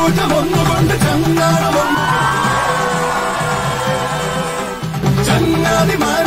ചൂട്ടമൊന്നുകൊണ്ട് ചങ്ങാടമൊന്നും ചങ്ങാതിമാർ